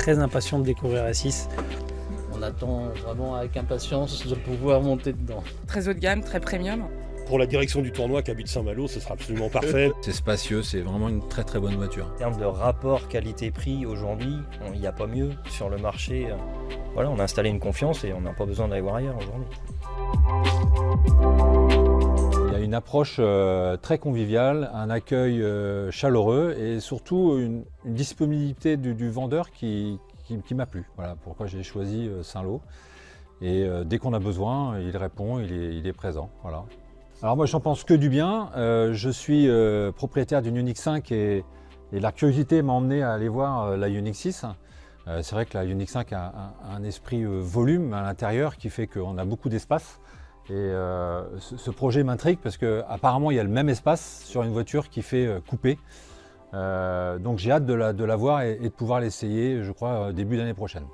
très impatient de découvrir A6. On attend vraiment avec impatience de pouvoir monter dedans. Très haut de gamme, très premium. Pour la direction du tournoi Cabut Saint-Malo, ce sera absolument parfait. C'est spacieux, c'est vraiment une très très bonne voiture. En termes de rapport qualité-prix aujourd'hui, il n'y a pas mieux sur le marché. Voilà, on a installé une confiance et on n'a pas besoin d'aller voir ailleurs aujourd'hui. Une approche euh, très conviviale, un accueil euh, chaleureux et surtout une, disponibilité du, vendeur qui, m'a plu. Voilà pourquoi j'ai choisi euh, Saint-Lô. Et dès qu'on a besoin, il répond, il est, présent. Voilà. Alors moi, j'en pense que du bien. Je suis propriétaire d'une Unix 5 et, la curiosité m'a emmené à aller voir la Unix 6. Euh, c'est vrai que la Unix 5 a un, esprit volume à l'intérieur qui fait qu'on a beaucoup d'espace. Et euh, ce, projet m'intrigue parce qu'apparemment il y a le même espace sur une voiture qui fait euh, couper. Euh, donc j'ai hâte de la, voir et, de pouvoir l'essayer, je crois, début d'année prochaine.